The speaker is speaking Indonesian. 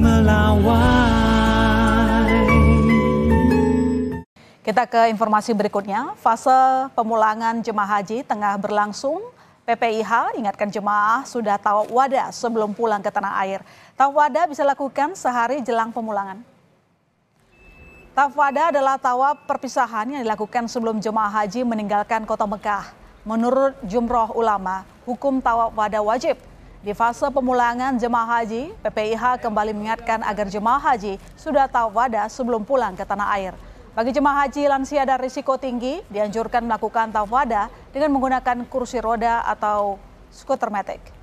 melawai. Kita ke informasi berikutnya. Fase pemulangan jemaah haji tengah berlangsung. PPIH ingatkan jemaah sudah tahu wadah sebelum pulang ke tanah air. Tahu wadah bisa lakukan sehari jelang pemulangan. Tawada adalah tawa perpisahan yang dilakukan sebelum jemaah haji meninggalkan kota Mekah. Menurut jumroh ulama, hukum tawada wajib. Di fase pemulangan jemaah haji, PPIH kembali mengingatkan agar jemaah haji sudah tawada sebelum pulang ke tanah air. Bagi jemaah haji lansia dan risiko tinggi, dianjurkan melakukan tawada dengan menggunakan kursi roda atau skuter metik.